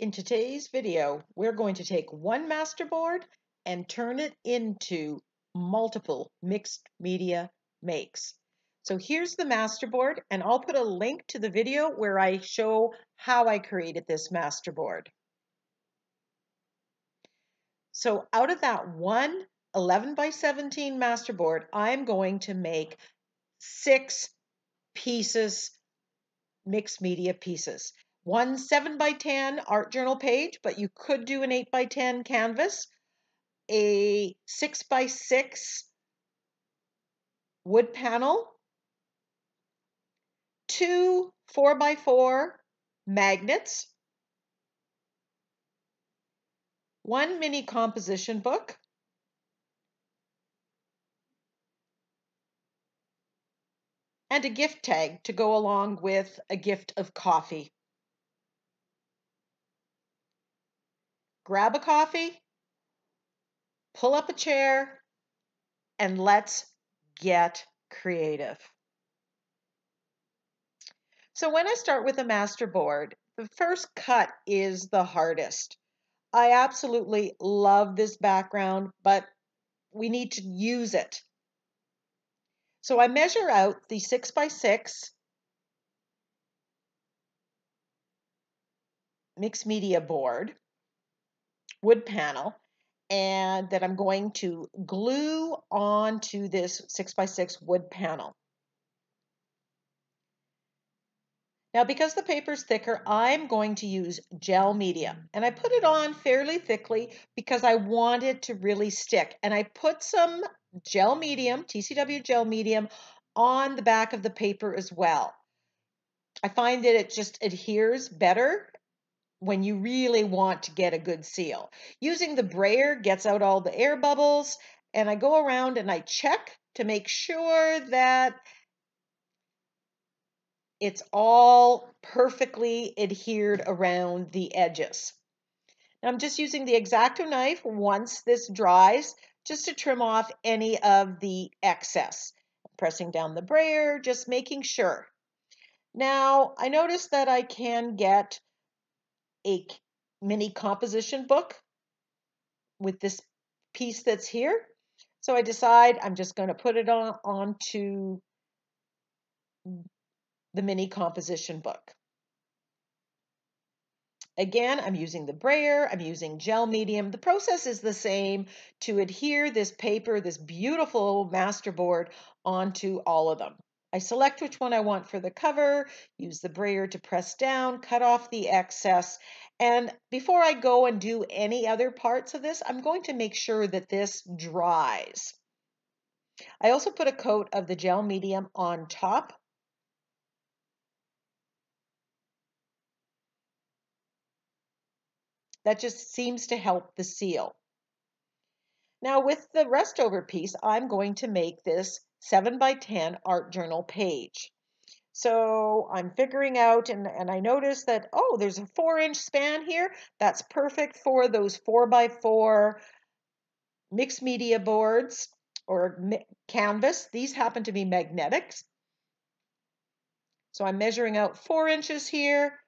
In today's video, we're going to take one masterboard and turn it into multiple mixed media makes. So here's the masterboard, and I'll put a link to the video where I show how I created this masterboard. So out of that one 11 by 17 masterboard, I'm going to make six pieces, mixed media pieces one 7 by 10 art journal page, but you could do an 8 by 10 canvas, a 6 by 6 wood panel, two 4 by 4 magnets, one mini composition book, and a gift tag to go along with a gift of coffee. Grab a coffee, pull up a chair, and let's get creative. So when I start with a master board, the first cut is the hardest. I absolutely love this background, but we need to use it. So I measure out the six by six mixed media board wood panel and that I'm going to glue onto this 6x6 wood panel. Now, because the paper is thicker, I'm going to use gel medium. And I put it on fairly thickly because I want it to really stick. And I put some gel medium, TCW gel medium, on the back of the paper as well. I find that it just adheres better when you really want to get a good seal. Using the brayer gets out all the air bubbles and I go around and I check to make sure that it's all perfectly adhered around the edges. Now I'm just using the X-Acto knife once this dries just to trim off any of the excess. Pressing down the brayer, just making sure. Now I notice that I can get a mini composition book with this piece that's here. So I decide I'm just going to put it on onto the mini composition book. Again, I'm using the brayer, I'm using gel medium. The process is the same to adhere this paper, this beautiful masterboard onto all of them. I select which one I want for the cover, use the brayer to press down, cut off the excess. And before I go and do any other parts of this, I'm going to make sure that this dries. I also put a coat of the gel medium on top. That just seems to help the seal. Now with the rest over piece, I'm going to make this 7 by 10 art journal page. So I'm figuring out, and, and I notice that, oh, there's a four inch span here. That's perfect for those four by four mixed media boards or canvas. These happen to be magnetics. So I'm measuring out four inches here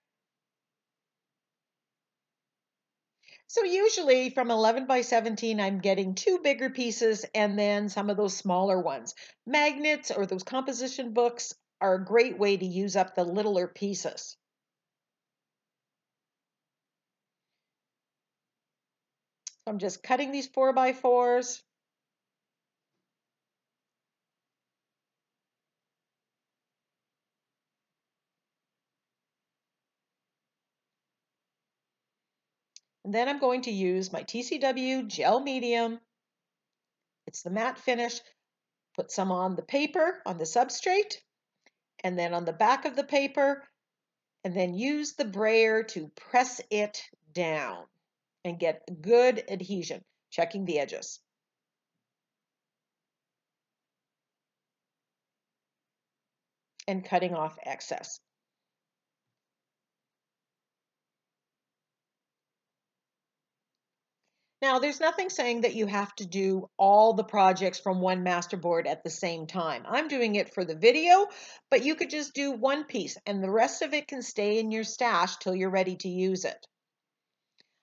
So usually from 11 by 17, I'm getting two bigger pieces and then some of those smaller ones. Magnets or those composition books are a great way to use up the littler pieces. I'm just cutting these four by fours. And then I'm going to use my TCW gel medium. It's the matte finish. Put some on the paper, on the substrate, and then on the back of the paper, and then use the brayer to press it down and get good adhesion, checking the edges. And cutting off excess. Now, there's nothing saying that you have to do all the projects from one masterboard at the same time. I'm doing it for the video, but you could just do one piece and the rest of it can stay in your stash till you're ready to use it.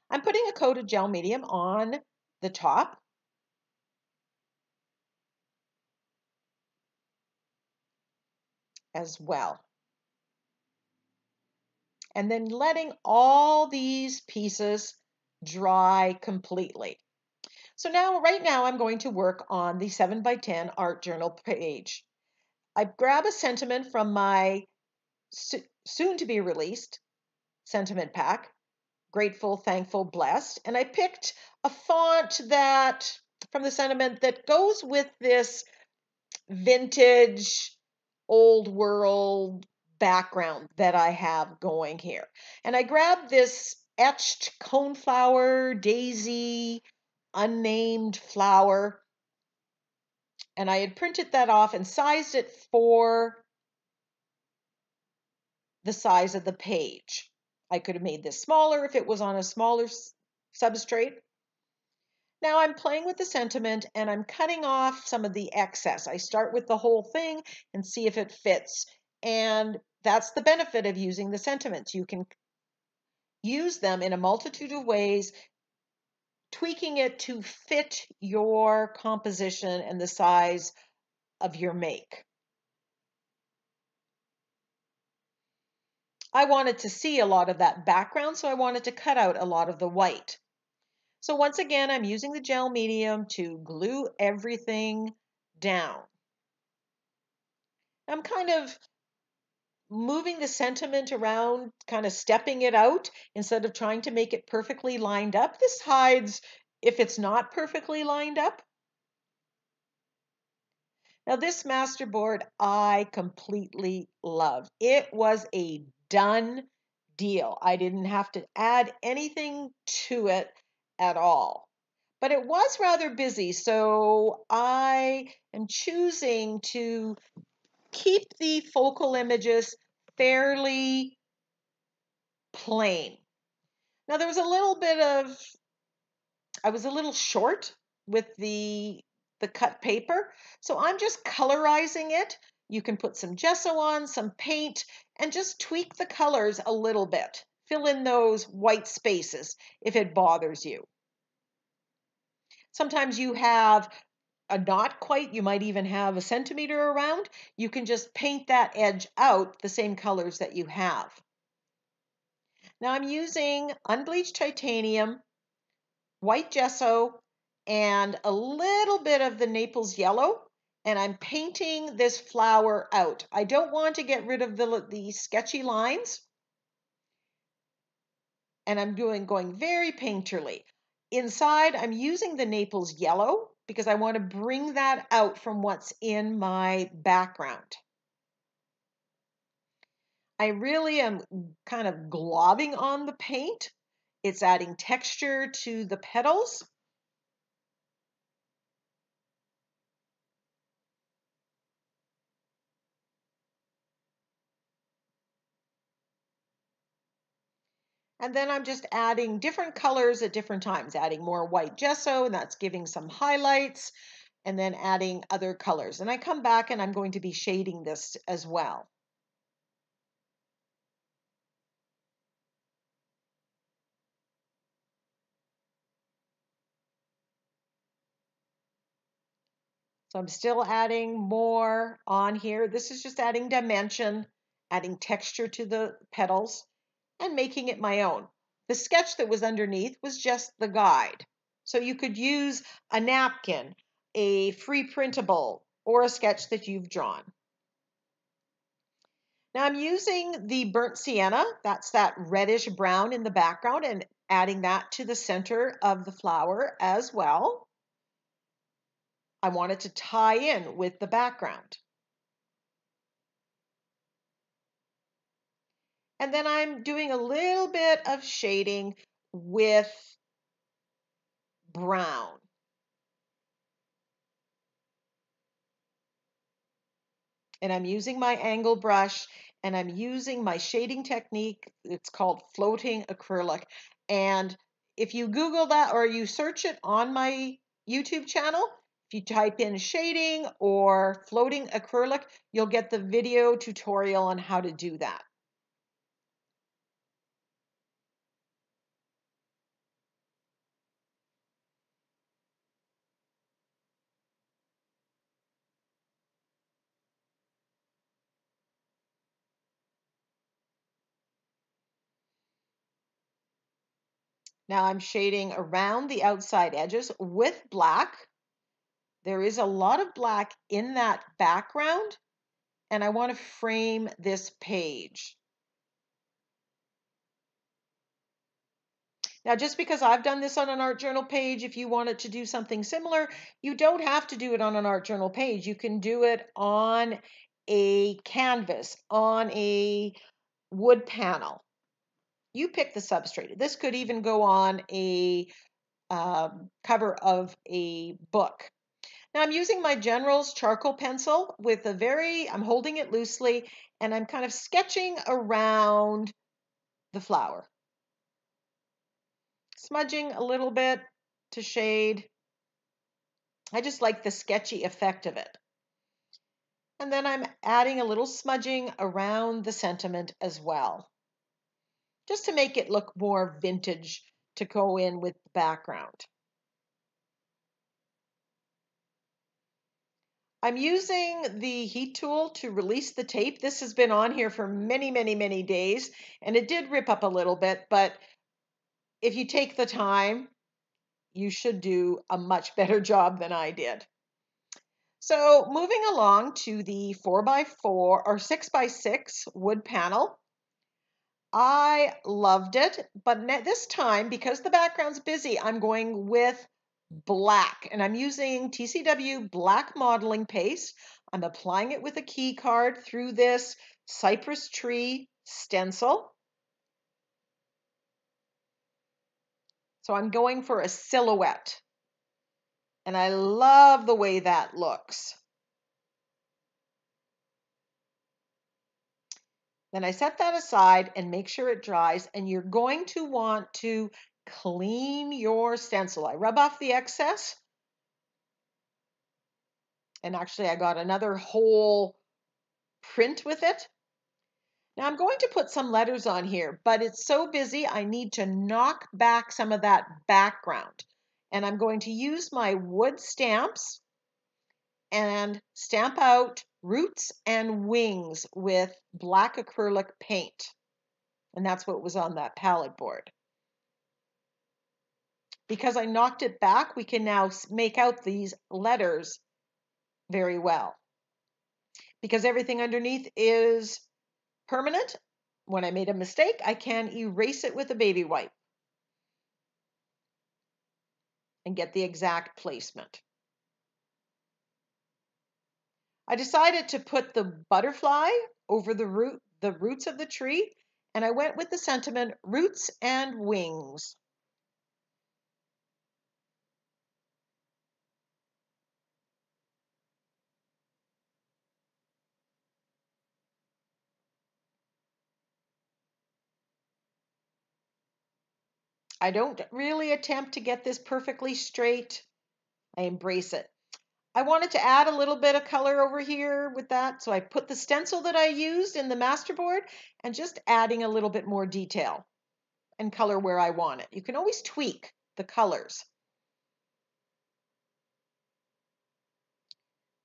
I'm putting a coat of gel medium on the top. as well. And then letting all these pieces dry completely. So now, right now, I'm going to work on the 7 by 10 art journal page. I grab a sentiment from my soon to be released sentiment pack, Grateful, Thankful, Blessed, and I picked a font that from the sentiment that goes with this vintage, old world background that I have going here. And I grabbed this etched coneflower, daisy, unnamed flower. And I had printed that off and sized it for the size of the page. I could have made this smaller if it was on a smaller substrate. Now I'm playing with the sentiment and I'm cutting off some of the excess. I start with the whole thing and see if it fits. And that's the benefit of using the sentiments. You can use them in a multitude of ways tweaking it to fit your composition and the size of your make. I wanted to see a lot of that background, so I wanted to cut out a lot of the white. So once again, I'm using the gel medium to glue everything down. I'm kind of moving the sentiment around, kind of stepping it out instead of trying to make it perfectly lined up. This hides if it's not perfectly lined up. Now this master board I completely love. It was a done deal. I didn't have to add anything to it at all. But it was rather busy, so I am choosing to keep the focal images fairly plain. Now there was a little bit of, I was a little short with the, the cut paper, so I'm just colorizing it. You can put some gesso on, some paint, and just tweak the colors a little bit. Fill in those white spaces if it bothers you. Sometimes you have a not quite, you might even have a centimeter around, you can just paint that edge out the same colors that you have. Now I'm using unbleached titanium, white gesso, and a little bit of the Naples yellow, and I'm painting this flower out. I don't want to get rid of the, the sketchy lines, and I'm doing going very painterly. Inside, I'm using the Naples yellow because I want to bring that out from what's in my background. I really am kind of globbing on the paint. It's adding texture to the petals. And then I'm just adding different colors at different times, adding more white gesso, and that's giving some highlights, and then adding other colors. And I come back and I'm going to be shading this as well. So I'm still adding more on here. This is just adding dimension, adding texture to the petals and making it my own. The sketch that was underneath was just the guide. So you could use a napkin, a free printable, or a sketch that you've drawn. Now I'm using the burnt sienna, that's that reddish brown in the background, and adding that to the center of the flower as well. I want it to tie in with the background. And then I'm doing a little bit of shading with brown. And I'm using my angle brush and I'm using my shading technique. It's called floating acrylic. And if you Google that or you search it on my YouTube channel, if you type in shading or floating acrylic, you'll get the video tutorial on how to do that. Now I'm shading around the outside edges with black. There is a lot of black in that background, and I want to frame this page. Now, just because I've done this on an art journal page, if you wanted to do something similar, you don't have to do it on an art journal page. You can do it on a canvas, on a wood panel. You pick the substrate. This could even go on a um, cover of a book. Now I'm using my General's charcoal pencil with a very, I'm holding it loosely and I'm kind of sketching around the flower smudging a little bit to shade. I just like the sketchy effect of it. And then I'm adding a little smudging around the sentiment as well, just to make it look more vintage to go in with the background. I'm using the heat tool to release the tape. This has been on here for many, many, many days, and it did rip up a little bit, but if you take the time, you should do a much better job than I did. So moving along to the 4x4 or 6x6 wood panel. I loved it, but this time, because the background's busy, I'm going with black. And I'm using TCW black modeling paste. I'm applying it with a key card through this cypress tree stencil. So I'm going for a silhouette. And I love the way that looks. Then I set that aside and make sure it dries. And you're going to want to clean your stencil. I rub off the excess. And actually, I got another whole print with it. Now I'm going to put some letters on here, but it's so busy I need to knock back some of that background. And I'm going to use my wood stamps and stamp out roots and wings with black acrylic paint. And that's what was on that palette board. Because I knocked it back, we can now make out these letters very well. Because everything underneath is permanent. When I made a mistake, I can erase it with a baby wipe and get the exact placement. I decided to put the butterfly over the root, the roots of the tree, and I went with the sentiment roots and wings. I don't really attempt to get this perfectly straight. I embrace it. I wanted to add a little bit of color over here with that, so I put the stencil that I used in the masterboard and just adding a little bit more detail and color where I want it. You can always tweak the colors.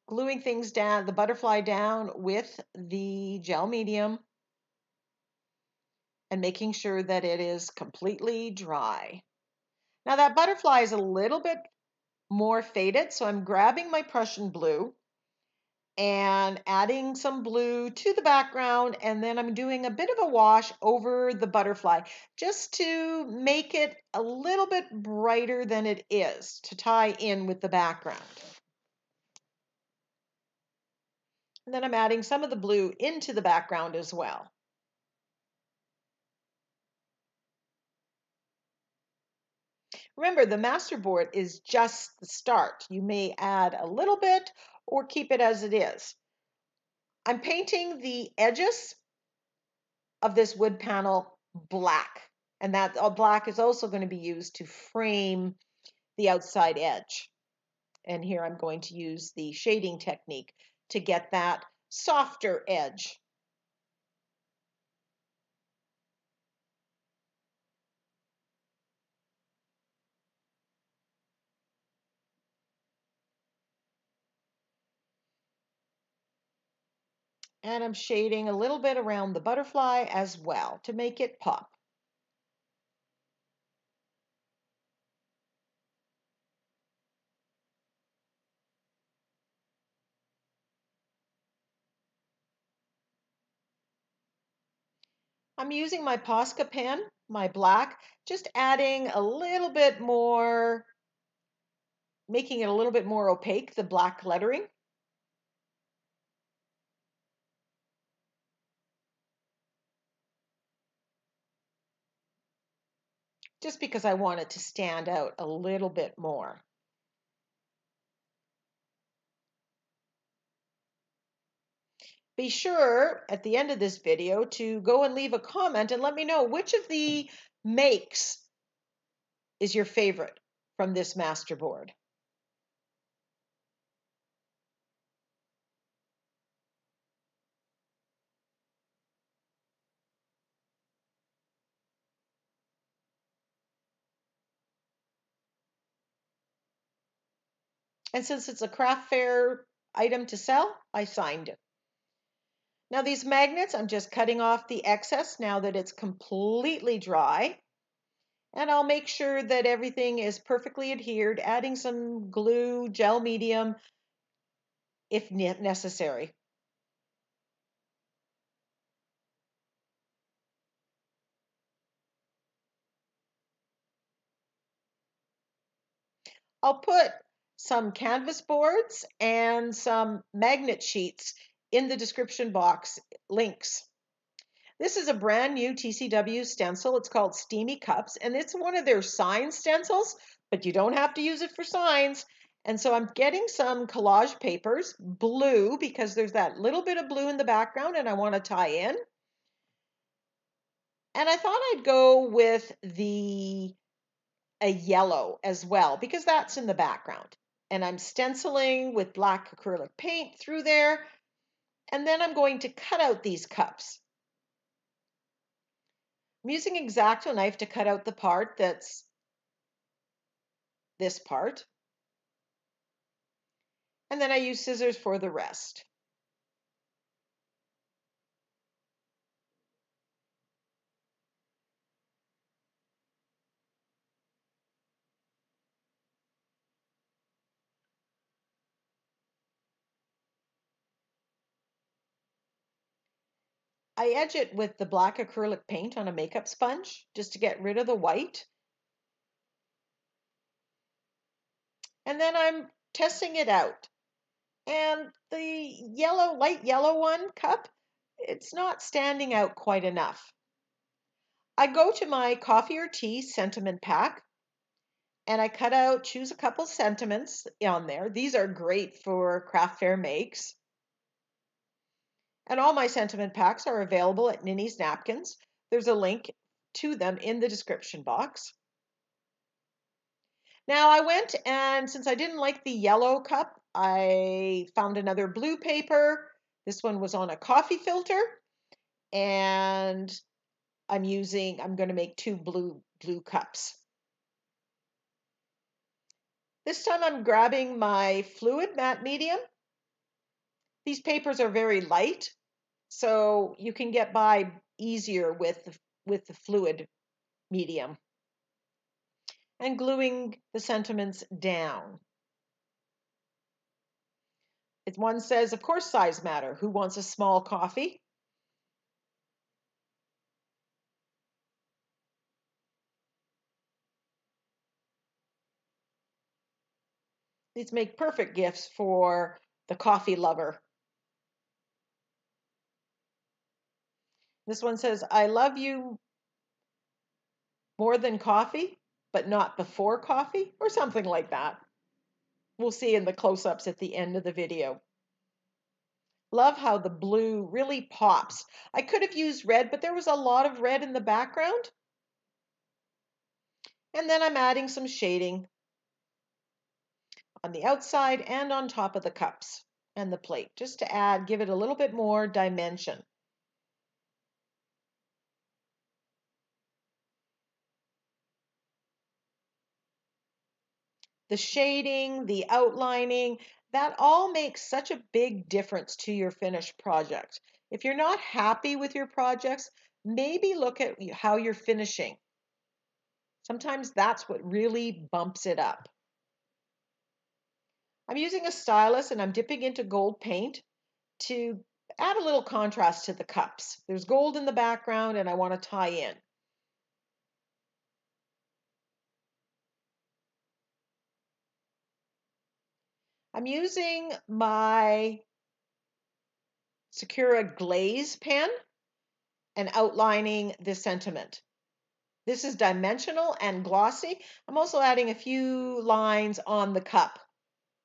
Gluing things down, the butterfly down with the gel medium and making sure that it is completely dry. Now that butterfly is a little bit more faded, so I'm grabbing my Prussian blue and adding some blue to the background and then I'm doing a bit of a wash over the butterfly just to make it a little bit brighter than it is to tie in with the background. And then I'm adding some of the blue into the background as well. Remember, the master board is just the start. You may add a little bit or keep it as it is. I'm painting the edges of this wood panel black, and that uh, black is also going to be used to frame the outside edge. And here I'm going to use the shading technique to get that softer edge. and I'm shading a little bit around the butterfly as well to make it pop. I'm using my Posca pen, my black, just adding a little bit more, making it a little bit more opaque, the black lettering. Just because I want it to stand out a little bit more. Be sure at the end of this video to go and leave a comment and let me know which of the makes is your favorite from this masterboard. And since it's a craft fair item to sell, I signed it. Now these magnets, I'm just cutting off the excess now that it's completely dry. And I'll make sure that everything is perfectly adhered, adding some glue, gel medium, if necessary. I'll put some canvas boards and some magnet sheets in the description box links. This is a brand new TCW stencil. It's called Steamy Cups, and it's one of their sign stencils, but you don't have to use it for signs. And so I'm getting some collage papers, blue, because there's that little bit of blue in the background and I want to tie in. And I thought I'd go with the a yellow as well, because that's in the background. And I'm stenciling with black acrylic paint through there and then I'm going to cut out these cups. I'm using X-Acto knife to cut out the part that's this part. And then I use scissors for the rest. I edge it with the black acrylic paint on a makeup sponge just to get rid of the white. And then I'm testing it out. And the yellow, light yellow one cup, it's not standing out quite enough. I go to my coffee or tea sentiment pack and I cut out, choose a couple sentiments on there. These are great for craft fair makes. And all my sentiment packs are available at Ninny's Napkins. There's a link to them in the description box. Now I went and since I didn't like the yellow cup, I found another blue paper. This one was on a coffee filter and I'm using, I'm going to make two blue, blue cups. This time I'm grabbing my fluid matte medium these papers are very light, so you can get by easier with, with the fluid medium. And gluing the sentiments down. If one says, of course, size matter. Who wants a small coffee? These make perfect gifts for the coffee lover. This one says, I love you more than coffee, but not before coffee, or something like that. We'll see in the close ups at the end of the video. Love how the blue really pops. I could have used red, but there was a lot of red in the background. And then I'm adding some shading on the outside and on top of the cups and the plate, just to add, give it a little bit more dimension. The shading, the outlining, that all makes such a big difference to your finished project. If you're not happy with your projects, maybe look at how you're finishing. Sometimes that's what really bumps it up. I'm using a stylus and I'm dipping into gold paint to add a little contrast to the cups. There's gold in the background and I want to tie in. I'm using my Sakura Glaze pen and outlining the sentiment. This is dimensional and glossy. I'm also adding a few lines on the cup.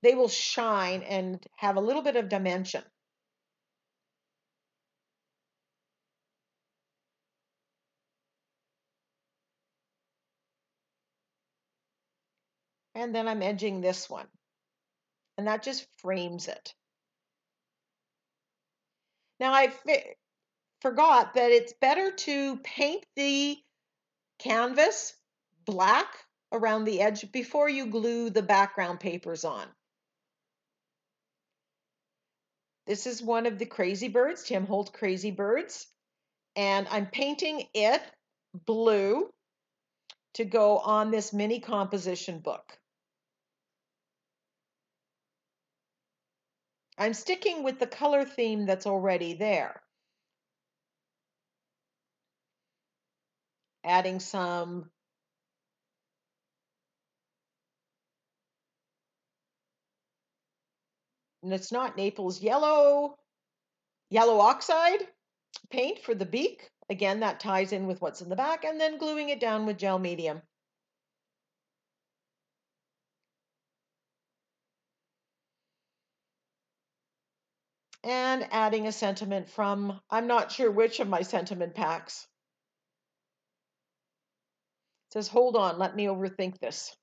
They will shine and have a little bit of dimension. And then I'm edging this one. And that just frames it. Now I forgot that it's better to paint the canvas black around the edge before you glue the background papers on. This is one of the Crazy Birds, Tim Holtz Crazy Birds, and I'm painting it blue to go on this mini composition book. I'm sticking with the color theme that's already there. Adding some and it's not Naples yellow, yellow oxide paint for the beak. Again, that ties in with what's in the back, and then gluing it down with gel medium. And adding a sentiment from, I'm not sure which of my sentiment packs. It says, hold on, let me overthink this.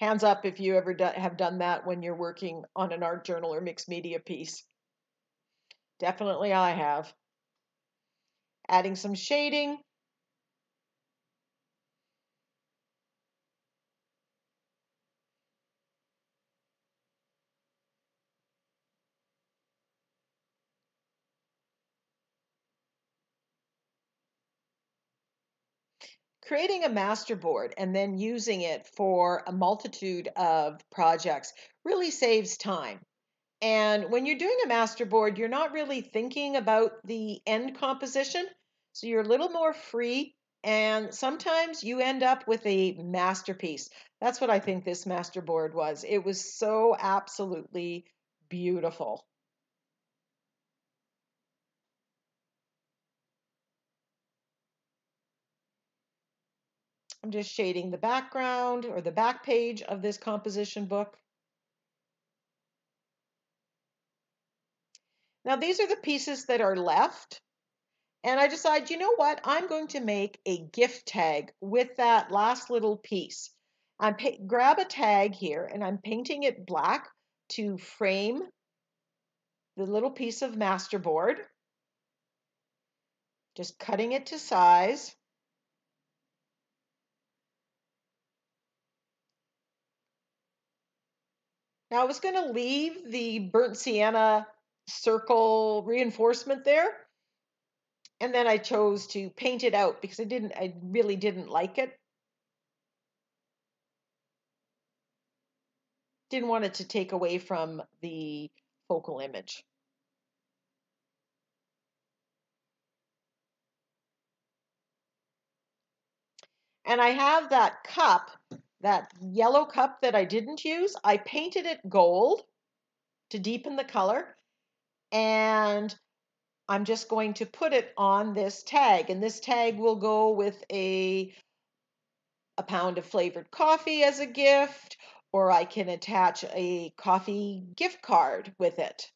Hands up if you ever do, have done that when you're working on an art journal or mixed media piece. Definitely I have. Adding some shading. Creating a master board and then using it for a multitude of projects really saves time. And when you're doing a master board, you're not really thinking about the end composition. So you're a little more free. And sometimes you end up with a masterpiece. That's what I think this master board was. It was so absolutely beautiful. I'm just shading the background or the back page of this composition book. Now these are the pieces that are left. And I decide, you know what? I'm going to make a gift tag with that last little piece. I grab a tag here and I'm painting it black to frame the little piece of masterboard. Just cutting it to size. Now I was going to leave the burnt sienna circle reinforcement there. And then I chose to paint it out because I didn't, I really didn't like it. Didn't want it to take away from the focal image. And I have that cup that yellow cup that I didn't use, I painted it gold to deepen the color. And I'm just going to put it on this tag. And this tag will go with a, a pound of flavored coffee as a gift, or I can attach a coffee gift card with it.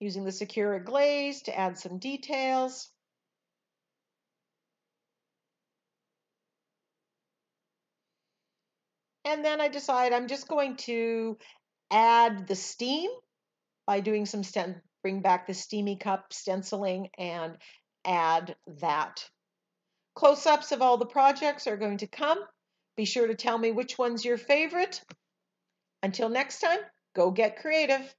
Using the Sakura glaze to add some details. And then I decide I'm just going to add the steam by doing some stent, bring back the steamy cup stenciling and add that. Close-ups of all the projects are going to come. Be sure to tell me which one's your favorite. Until next time, go get creative.